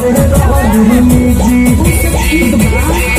जी